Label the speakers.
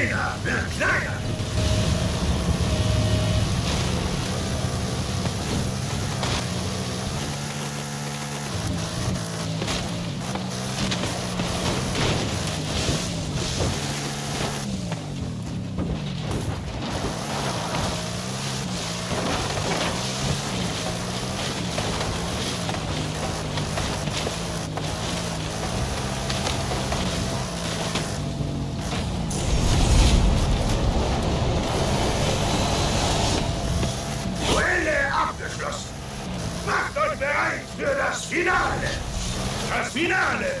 Speaker 1: Diner! Diner! Finale